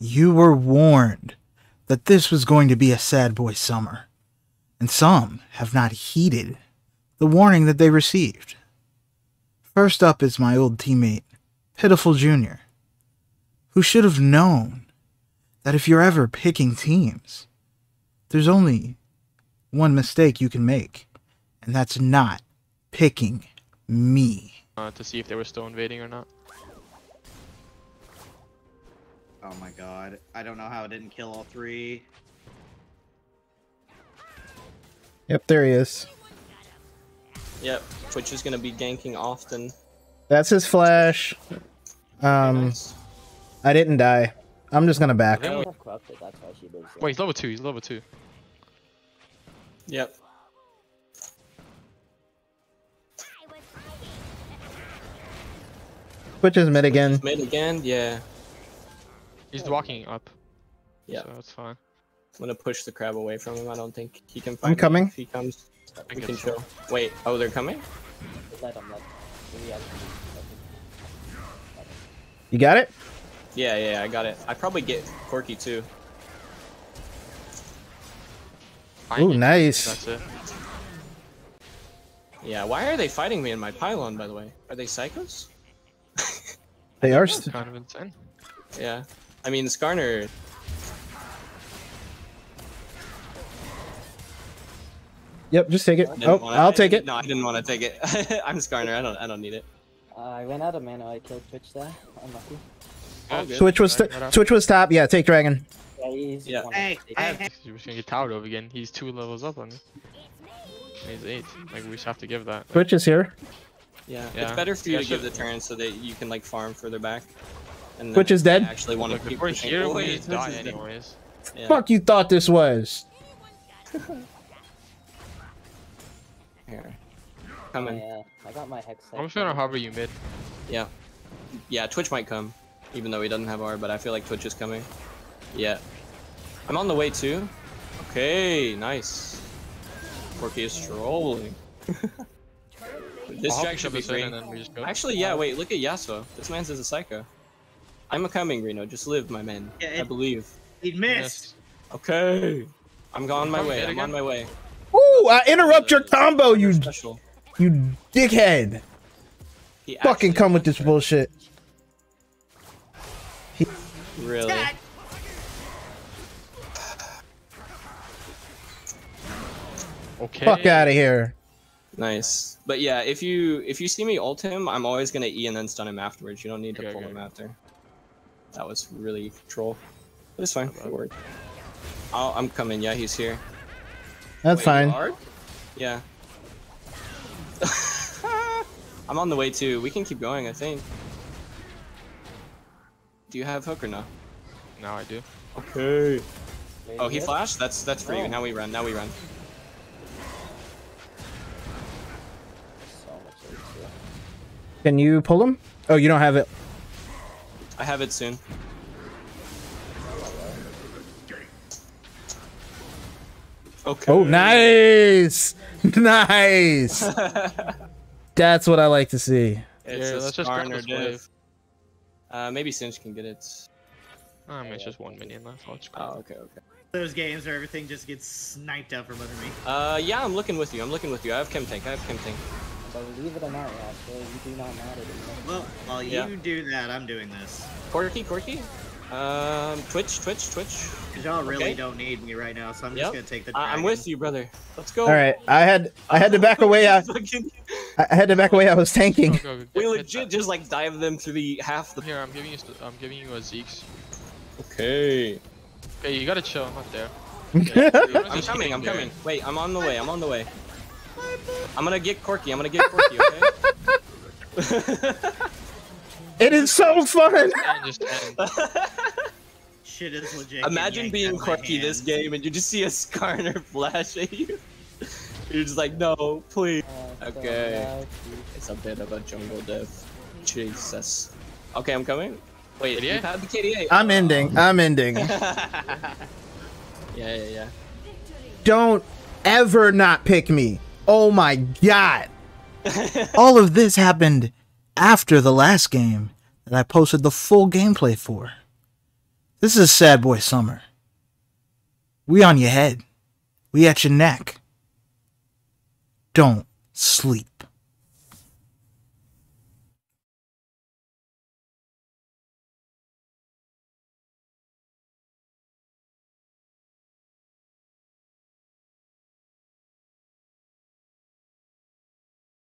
You were warned that this was going to be a sad boy summer, and some have not heeded the warning that they received. First up is my old teammate, Pitiful Jr., who should have known that if you're ever picking teams, there's only one mistake you can make, and that's not picking me. uh, to see if they were still invading or not. Oh my god. I don't know how it didn't kill all three. Yep, there he is. Yep, Twitch is gonna be ganking often. That's his flash. Um, Nice. I didn't die. I'm just gonna back. Then we- have corrupted, that's why she lives there. Wait, he's level two. He's level two. Yep. Twitch is mid again. Mid again, yeah. He's walking up. Yeah. So it's fine. I'm gonna push the crab away from him. I don't think he can I'm find me. coming. If he comes, I we guess can so. chill. Wait, oh, they're coming? Let him, let maybe I can You got it? Yeah, yeah, yeah, I got it. I probably get Corki too. I Ooh, nice. That's it. Yeah, why are they fighting me in my pylon, by the way? Are they psychos? They are. That's St- kind of insane. Yeah. I mean, Skarner. yep, just take it. didn't Oh, wanna- I'll take it. No, I didn't want to take it. I'm Skarner. I don't. I don't need it. Uh, I ran out of mana, I killed Twitch there. Unlucky. All Good. good. Twitch was Right, right. Twitch was top. Yeah, take dragon. Yeah, he's Yeah. Hey, hey, hey. He's just gonna get towered over again. He's two levels up on me. And He's eight. Like we just have to give that. Twitch is here. Yeah. Yeah. It's better for you Yeah, to give the turn so that you can like farm further back. And Twitch is dead? Actually want Look, to if keep we're here, Oh, we just die anyways. Yeah. Fuck you thought this was. Here. I, Coming. uh, I got my hex. I'm just gonna harbor you mid. Yeah. Yeah, Twitch might come, even though he doesn't have R, but I feel like Twitch is coming. Yeah. I'm on the way too. Okay, nice. Corki is trolling. this I'll jack should be free. and then we just go. Actually, yeah, wait, look at Yasuo. This man's is a psycho. I'm a coming, Reno. Just live, my man. Yeah, I believe. He missed. Okay. I'm on my way. I'm on my way. Ooh, I interrupt your combo, you Special. you dickhead. He Fucking come with this bullshit. Really? Okay. Fuck out of here. Nice. But yeah, if you if you see me ult him, I'm always gonna E and then stun him afterwards. You don't need to Okay, pull okay. him after. That was really troll. But it's fine. It worked. Oh, I'm coming. Yeah, he's here. That's Wait, you fine. are? Yeah. I'm on the way too. We can keep going, I think. Do you have hook or no? Now I do. Okay. Very Oh, he flashed? That's that's for Oh. you. Now we run. Now we run. So much easier. Can you pull him? Oh, you don't have it. I have it soon. Okay. Oh, nice, nice. That's what I like to see. It's yeah, let's just grab this wave. Uh, maybe Sinch can get it. I mean, it's just one minion left. Let's. Oh, okay, okay. Those games where everything just gets sniped out from under me. Uh, yeah, I'm looking with you. I'm looking with you. I have Chemtank. I have Chemtank. Believe it or not, Rashford, you do not matter to me. Well, while you Yeah. do that, I'm doing this. Corki, Corki. Um, Twitch, Twitch, Twitch. Because y'all really Okay. don't need me right now, so I'm Yep. just gonna take the I- dragon. I'm with you, brother. Let's go. All right, I had I had to back away. I, I had to back away. I was tanking. Go, go, go, we hit legit that. just like dive them through the half the. Here, I'm giving you. I'm giving you a Zeke's. Okay. Okay, you gotta chill. I'm not there. I'm coming. I'm coming. Wait, I'm on the way. I'm on the way. I'm gonna get Corki. I'm gonna get Corki. Okay. It is so fun. And just end. Shit is legit. Imagine being yanked out of my Corki this game and you just see a Skarner flash at you. You're just like, no, please. Okay. It's a bit of a jungle death. Jesus. Okay, I'm coming. Wait, you KDA? had the KDA. I'm ending. I'm ending. yeah, yeah, yeah. Don't ever not pick me. Oh my god. All of this happened after the last game that I posted the full gameplay for. This is a sad boy summer. We on your head. We at your neck. Don't sleep.